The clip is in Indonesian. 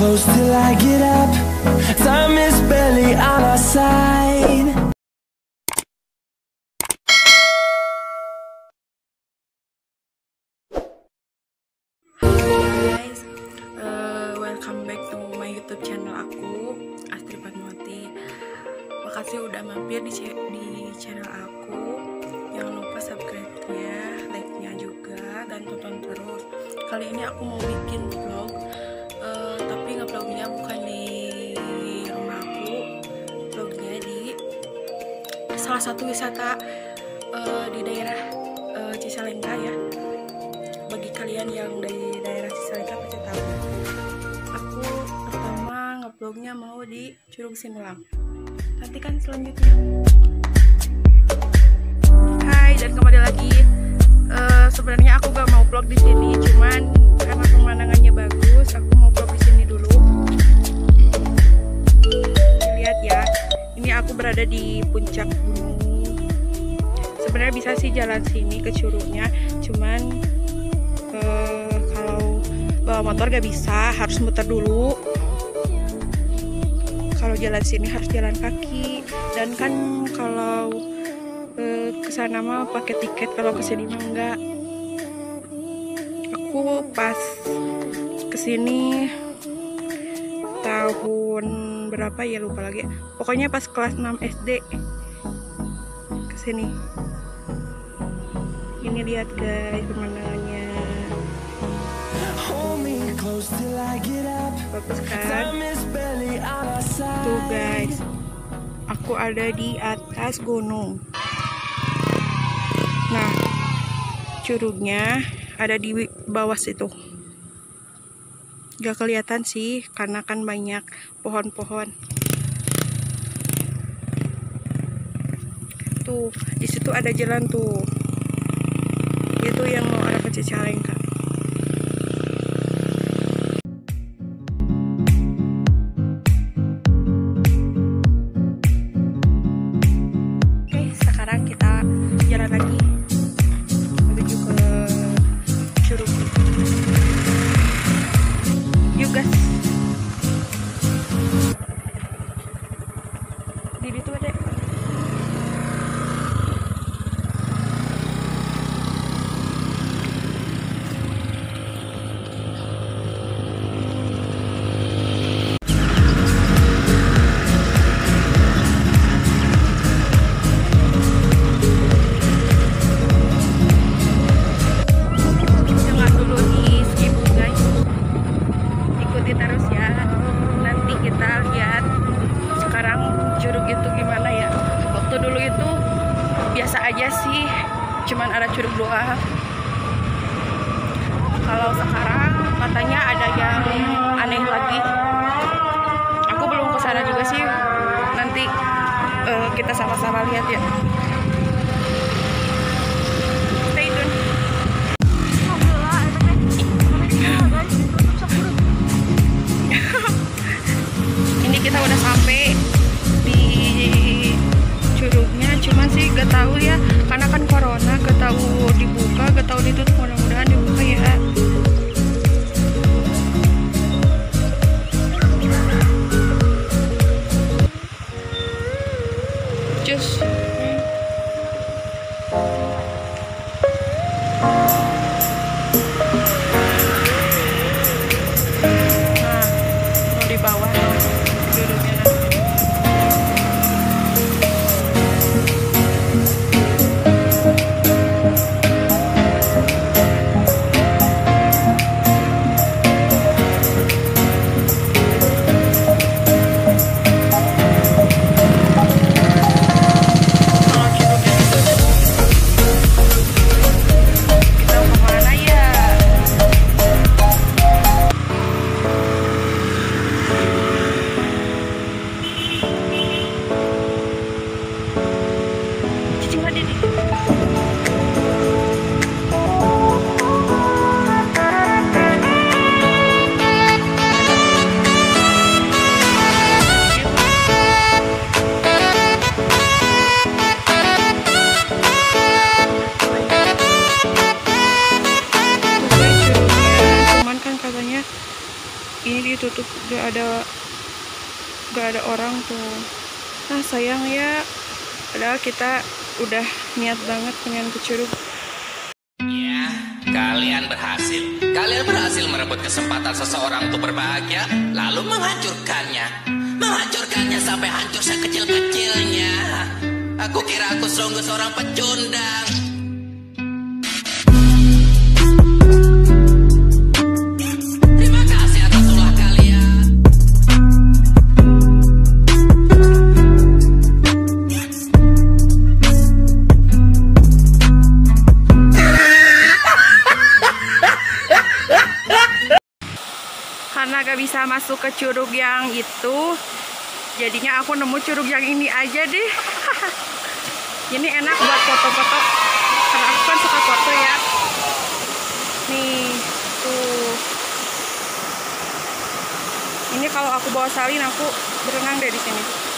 close till I get up. Time is barely on our side. guys, uh, welcome back to my YouTube channel aku, Astri Fatmawati. Makasih udah mampir di, di channel aku. Jangan lupa subscribe-nya, like-nya juga, dan tonton terus. Kali ini aku mau bikin vlog, uh, tapi nge-vlognya bukan di rumah aku, vlognya di salah satu wisata uh, di daerah uh, Cicalengka ya. Bagi kalian yang dari daerah Cicalengka pasti tahu. Aku pertama ngeblognya mau di Curug Sinulang. Nantikan selanjutnya berada di puncak gunung. Sebenarnya bisa sih jalan sini ke curugnya cuman eh, kalau bawa motor gak bisa harus muter dulu. Kalau jalan sini harus jalan kaki dan kan kalau eh, ke sana mah pakai tiket kalau ke sini mah enggak aku pas ke sini tahun berapa ya lupa lagi. Pokoknya pas kelas 6 SD ke sini. Ini lihat guys pemandangannya. Bagus kan? Tuh guys. Aku ada di atas gunung. Nah curugnya ada di bawah situ gak kelihatan sih karena kan banyak pohon-pohon. Tuh di situ ada jalan tuh. Itu yang mau arah ke Cicalengka Waktu dulu itu biasa aja sih. Cuman ada curug doang. Kalau sekarang katanya ada yang aneh lagi. Aku belum ke sana juga sih. Nanti eh, kita sama-sama lihat ya. Tuh gak ada gak ada orang tuh nah sayang ya padahal kita udah niat banget pengen ke curug Ya, kalian berhasil. Kalian berhasil merebut kesempatan seseorang untuk berbahagia, lalu menghancurkannya. Menghancurkannya sampai hancur sekecil-kecilnya. Aku kira aku sungguh seorang pecundang. Karena gak bisa masuk ke curug yang itu. Jadinya aku nemu curug yang ini aja deh. Ini enak buat foto-foto. Karena aku kan suka foto ya. Nih tuh. Ini kalau aku bawa salin aku berenang deh di sini